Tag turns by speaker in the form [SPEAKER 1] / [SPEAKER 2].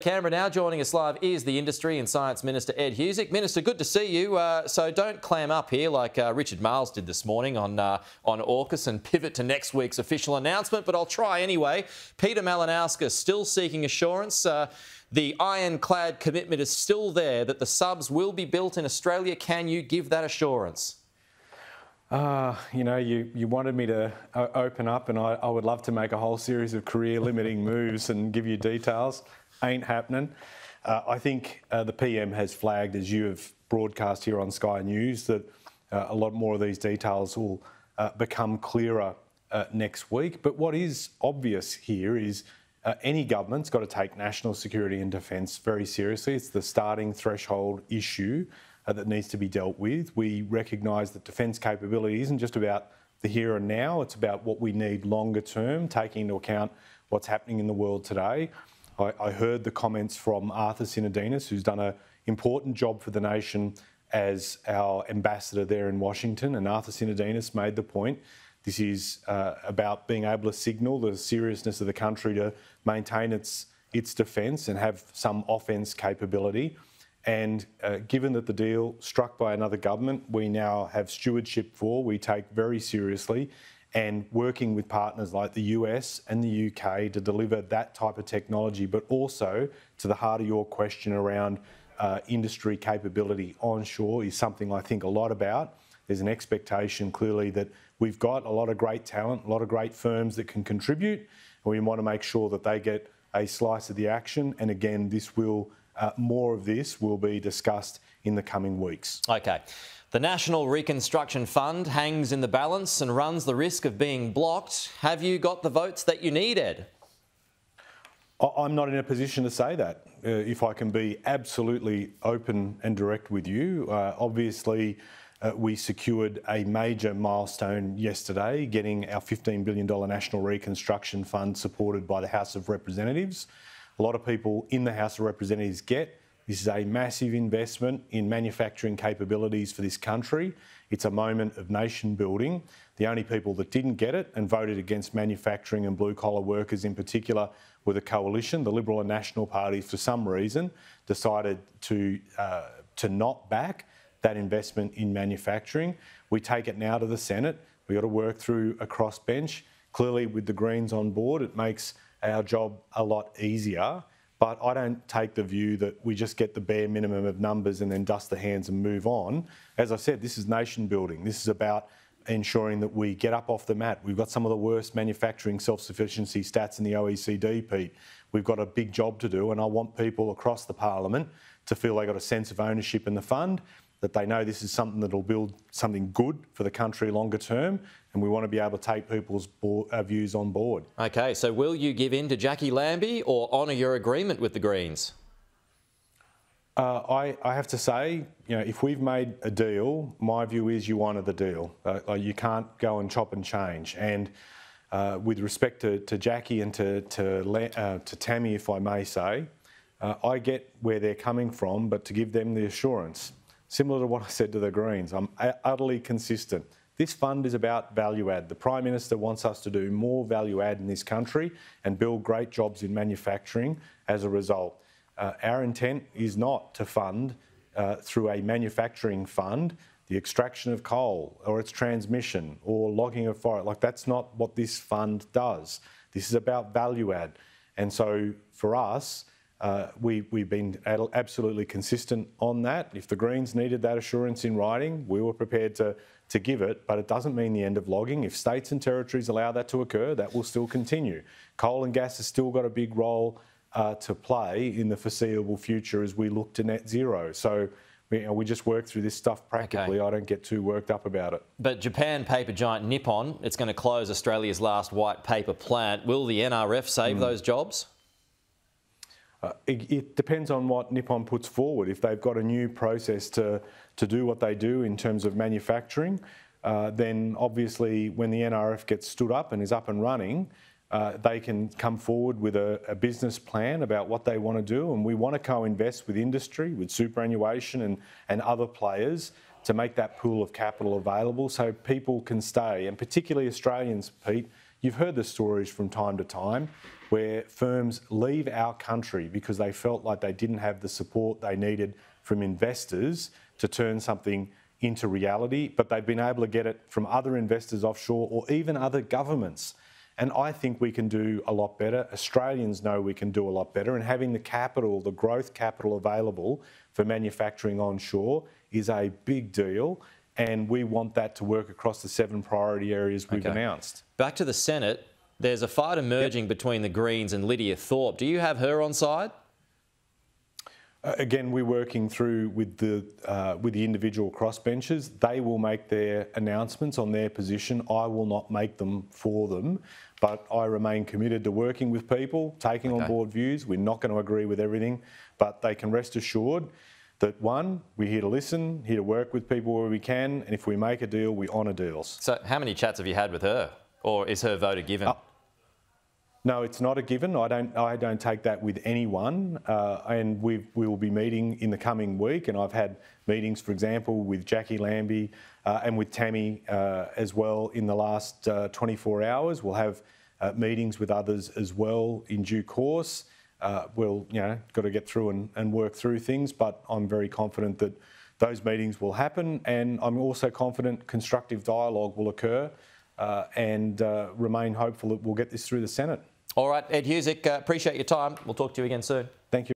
[SPEAKER 1] Canberra now joining us live is the Industry and Science Minister Ed Husic. Minister, good to see you. Uh, so don't clam up here like uh, Richard Marles did this morning on uh, on AUKUS and pivot to next week's official announcement, but I'll try anyway. Peter Malinauskas still seeking assurance. Uh, the ironclad commitment is still there that the subs will be built in Australia. Can you give that assurance?
[SPEAKER 2] Uh, you know, you, you wanted me to uh, open up, and I, I would love to make a whole series of career limiting moves and give you details ain't happening. Uh, I think uh, the PM has flagged, as you have broadcast here on Sky News, that uh, a lot more of these details will uh, become clearer uh, next week. But what is obvious here is uh, any government's got to take national security and defence very seriously. It's the starting threshold issue that needs to be dealt with. We recognise that defence capability isn't just about the here and now, it's about what we need longer term, taking into account what's happening in the world today. I, I heard the comments from Arthur Sinodinos, who's done an important job for the nation as our ambassador there in Washington. And Arthur Sinodinos made the point this is uh, about being able to signal the seriousness of the country to maintain its, its defence and have some offence capability. And uh, given that the deal struck by another government, we now have stewardship for, we take very seriously and working with partners like the US and the UK to deliver that type of technology, but also to the heart of your question around uh, industry capability onshore is something I think a lot about. There's an expectation clearly that we've got a lot of great talent, a lot of great firms that can contribute, and we want to make sure that they get a slice of the action. And again, this will uh, more of this will be discussed in the coming weeks.
[SPEAKER 1] Okay. The National Reconstruction Fund hangs in the balance and runs the risk of being blocked. Have you got the votes that you need, Ed?
[SPEAKER 2] I'm not in a position to say that. Uh, if I can be absolutely open and direct with you, uh, obviously uh, we secured a major milestone yesterday, getting our $15 billion National Reconstruction Fund supported by the House of Representatives. A lot of people in the House of Representatives get this is a massive investment in manufacturing capabilities for this country. It's a moment of nation building. The only people that didn't get it and voted against manufacturing and blue collar workers in particular were the coalition. The Liberal and National parties, for some reason, decided to, uh, to not back that investment in manufacturing. We take it now to the Senate. We've got to work through a crossbench. Clearly, with the Greens on board, it makes our job a lot easier. But I don't take the view that we just get the bare minimum of numbers and then dust the hands and move on. As I said, this is nation building. This is about ensuring that we get up off the mat. We've got some of the worst manufacturing self-sufficiency stats in the OECD, Pete. We've got a big job to do, and I want people across the parliament to feel they got a sense of ownership in the fund that they know this is something that will build something good for the country longer term, and we want to be able to take people's board, uh, views on board.
[SPEAKER 1] Okay, so will you give in to Jacqui Lambie or honour your agreement with the Greens?
[SPEAKER 2] Uh, I, I, have to say, you know, if we've made a deal, my view is you honour the deal. Uh, you can't go and chop and change. And uh, with respect to, to, Jacqui and to, to, uh, to Tammy, if I may say, uh, I get where they're coming from, but to give them the assurance Similar to what I said to the Greens, I'm utterly consistent. This fund is about value add. The Prime Minister wants us to do more value add in this country and build great jobs in manufacturing as a result. Uh, our intent is not to fund uh, through a manufacturing fund the extraction of coal or its transmission or logging of forest. Like that's not what this fund does. This is about value add. And so for us, uh, we, we've been absolutely consistent on that. If the Greens needed that assurance in writing, we were prepared to, to give it, but it doesn't mean the end of logging. If states and territories allow that to occur, that will still continue. Coal and gas has still got a big role uh, to play in the foreseeable future as we look to net zero. So we, you know, we just work through this stuff practically. Okay. I don't get too worked up about it.
[SPEAKER 1] But Japan paper giant Nippon, it's going to close Australia's last white paper plant. Will the NRF save mm. those jobs?
[SPEAKER 2] Uh, it, it, depends on what Nippon puts forward. If they've got a new process to, to do what they do in terms of manufacturing, uh, then obviously when the NRF gets stood up and is up and running, uh, they can come forward with a, a, business plan about what they want to do. And we want to co-invest with industry, with superannuation and, and other players to make that pool of capital available so people can stay, and particularly Australians, Pete, you've heard the stories from time to time where firms leave our country because they felt like they didn't have the support they needed from investors to turn something into reality, but they've been able to get it from other investors offshore or even other governments. And I think we can do a lot better. Australians know we can do a lot better. And having the capital, the growth capital available for manufacturing onshore is a big deal. And we want that to work across the seven priority areas we've
[SPEAKER 1] Okay.
[SPEAKER 2] announced.
[SPEAKER 1] Back to the Senate. There's a fight emerging between the Greens and Lydia Thorpe. Do you have her on side?
[SPEAKER 2] Uh, Again, we're working through with the uh, with the individual crossbenchers. They will make their announcements on their position. I will not make them for them, but I remain committed to working with people, taking on board views. We're not going to agree with everything, but they can rest assured that one, we're here to listen, here to work with people where we can, and if we make a deal, we honour deals.
[SPEAKER 1] So, how many chats have you had with her? Or is her vote a given?
[SPEAKER 2] No, it's not a given. I don't. I don't take that with anyone. Uh, and we we will be meeting in the coming week. And I've had meetings, for example, with Jacqui Lambie uh, and with Tammy uh, as well in the last uh, 24 hours. We'll have uh, meetings with others as well in due course. Uh, we'll you know got to get through and, and work through things. But I'm very confident that those meetings will happen. And I'm also confident constructive dialogue will occur. Uh, and uh, remain hopeful that we'll get this through the Senate.
[SPEAKER 1] All right, Ed Husic, uh, appreciate your time. We'll talk to you again soon.
[SPEAKER 2] Thank you.